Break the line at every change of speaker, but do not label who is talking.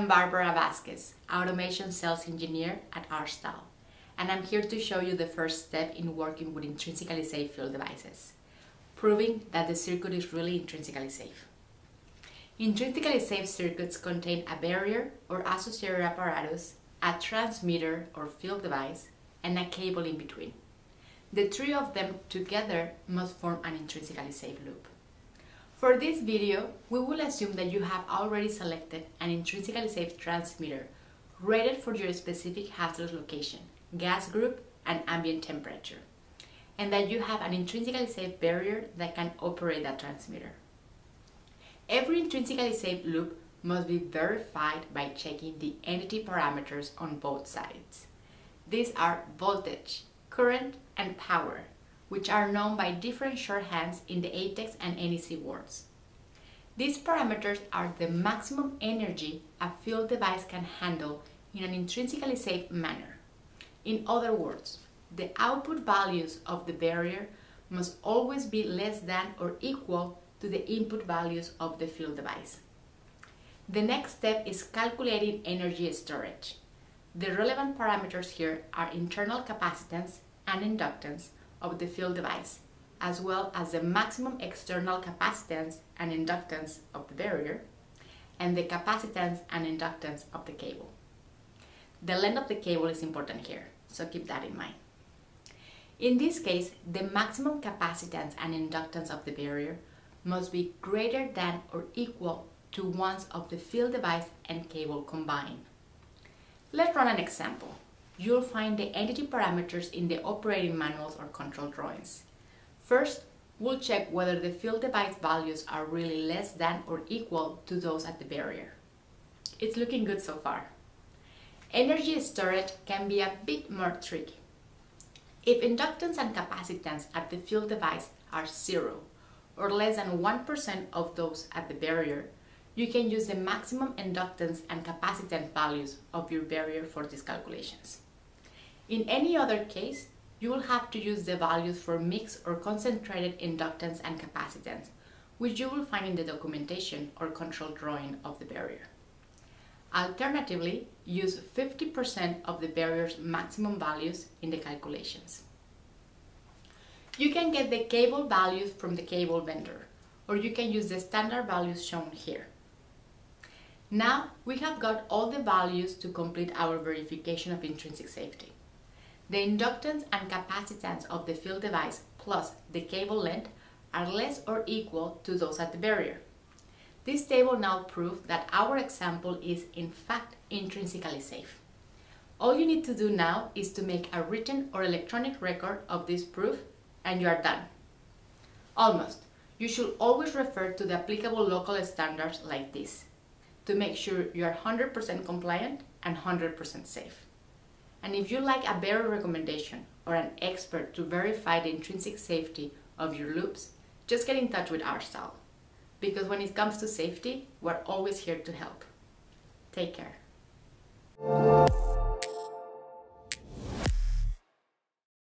am Barbara Vazquez, Automation Sales Engineer at R. Stahl, and I'm here to show you the first step in working with intrinsically safe field devices, proving that the circuit is really intrinsically safe. Intrinsically safe circuits contain a barrier or associated apparatus, a transmitter or field device, and a cable in between. The three of them together must form an intrinsically safe loop. For this video, we will assume that you have already selected an intrinsically safe transmitter rated for your specific hazardous location, gas group, and ambient temperature, and that you have an intrinsically safe barrier that can operate that transmitter. Every intrinsically safe loop must be verified by checking the entity parameters on both sides. These are voltage, current, and power, which are known by different shorthands in the ATEX and NEC words. These parameters are the maximum energy a field device can handle in an intrinsically safe manner. In other words, the output values of the barrier must always be less than or equal to the input values of the field device. The next step is calculating energy storage. The relevant parameters here are internal capacitance and inductance of the field device, as well as the maximum external capacitance and inductance of the barrier, and the capacitance and inductance of the cable. The length of the cable is important here, so keep that in mind. In this case, the maximum capacitance and inductance of the barrier must be greater than or equal to ones of the field device and cable combined. Let's run an example. You'll find the entity parameters in the operating manuals or control drawings. First, we'll check whether the field device values are really less than or equal to those at the barrier. It's looking good so far. Energy storage can be a bit more tricky. If inductance and capacitance at the field device are zero, or less than 1% of those at the barrier, you can use the maximum inductance and capacitance values of your barrier for these calculations. In any other case, you will have to use the values for mixed or concentrated inductance and capacitance, which you will find in the documentation or control drawing of the barrier. Alternatively, use 50% of the barrier's maximum values in the calculations. You can get the cable values from the cable vendor, or you can use the standard values shown here. Now we have got all the values to complete our verification of intrinsic safety. The inductance and capacitance of the field device plus the cable length are less or equal to those at the barrier. This table now proves that our example is in fact intrinsically safe. All you need to do now is to make a written or electronic record of this proof and you are done. Almost. You should always refer to the applicable local standards like this to make sure you are 100% compliant and 100% safe. And if you like a better recommendation or an expert to verify the intrinsic safety of your loops, just get in touch with R. Stahl. Because when it comes to safety, we're always here to help. Take care.